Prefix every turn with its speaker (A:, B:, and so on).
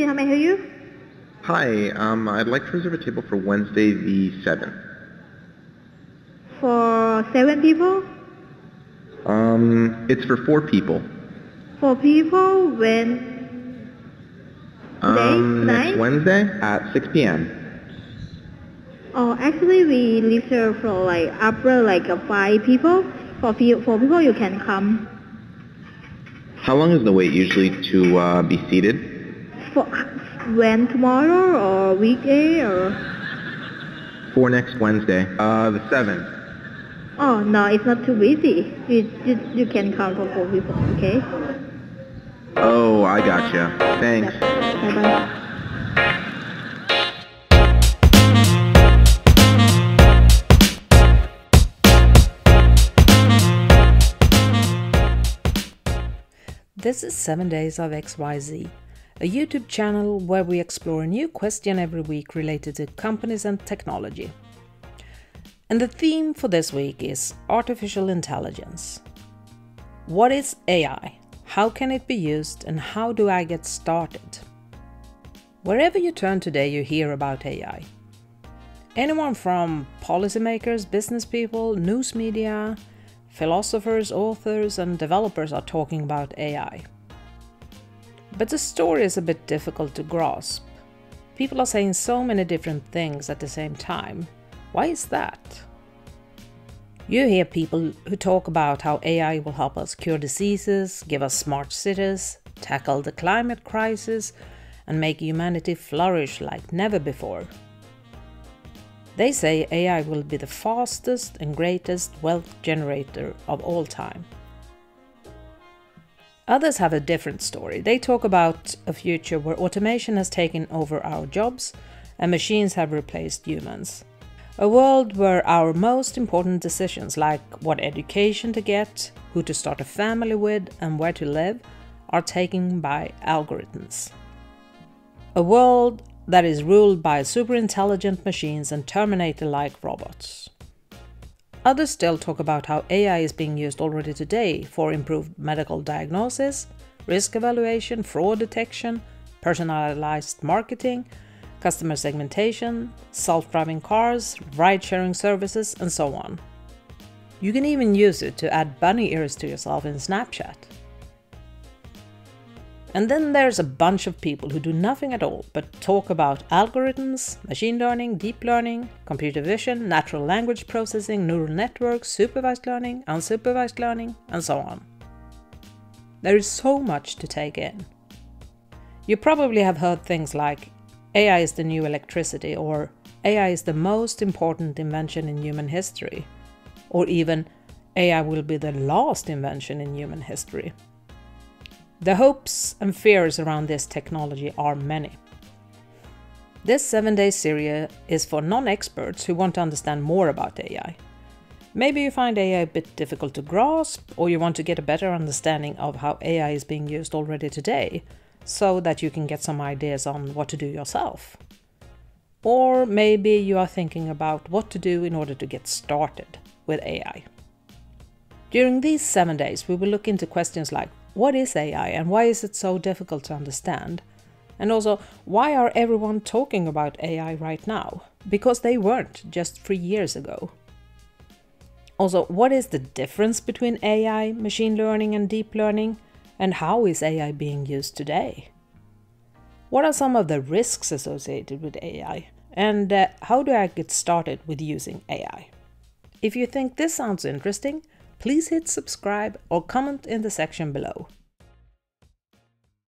A: speaking. How may I help you?
B: Hi, um, I'd like to reserve a table for Wednesday the 7th.
A: For seven people?
B: Um, it's for four people.
A: Four people when Today?
B: Um, next
A: Tonight?
B: Wednesday at 6 p.m.
A: Oh, actually, we reserve for like upper like uh, five people. For few, for people, you can come.
B: How long is the wait usually to uh, be seated?
A: For when tomorrow or weekday or?
B: For next Wednesday. Uh, the 7th.
A: Oh no, it's not too busy. You you, you can come for four people. Okay.
B: Oh, I gotcha. Thanks.
A: Bye bye.
C: This is 7 Days of XYZ, a YouTube channel where we explore a new question every week related to companies and technology. And the theme for this week is artificial intelligence. What is AI? How can it be used and how do I get started? Wherever you turn today, you hear about AI. Anyone from policymakers, business people, news media, philosophers, authors, and developers are talking about AI. But the story is a bit difficult to grasp. People are saying so many different things at the same time. Why is that? You hear people who talk about how AI will help us cure diseases, give us smart cities, tackle the climate crisis, and make humanity flourish like never before. They say AI will be the fastest and greatest wealth generator of all time. Others have a different story. They talk about a future where automation has taken over our jobs and machines have replaced humans. A world where our most important decisions, like what education to get, who to start a family with, and where to live, are taken by algorithms. A world that is ruled by super intelligent machines and Terminator like robots. Others still talk about how AI is being used already today for improved medical diagnosis, risk evaluation, fraud detection, personalized marketing, customer segmentation, self driving cars, ride sharing services, and so on. You can even use it to add bunny ears to yourself in Snapchat. And then there's a bunch of people who do nothing at all but talk about algorithms, machine learning, deep learning, computer vision, natural language processing, neural networks, supervised learning, unsupervised learning, and so on. There is so much to take in. You probably have heard things like AI is the new electricity, or AI is the most important invention in human history, or even AI will be the last invention in human history. The hopes and fears around this technology are many. This 7 day series is for non experts who want to understand more about AI. Maybe you find AI a bit difficult to grasp, or you want to get a better understanding of how AI is being used already today, so that you can get some ideas on what to do yourself. Or maybe you are thinking about what to do in order to get started with AI. During these seven days, we will look into questions like what is AI and why is it so difficult to understand? And also, why are everyone talking about AI right now? Because they weren't just three years ago. Also, what is the difference between AI, machine learning, and deep learning? And how is AI being used today? What are some of the risks associated with AI? And uh, how do I get started with using AI? If you think this sounds interesting, please hit subscribe or comment in the section below.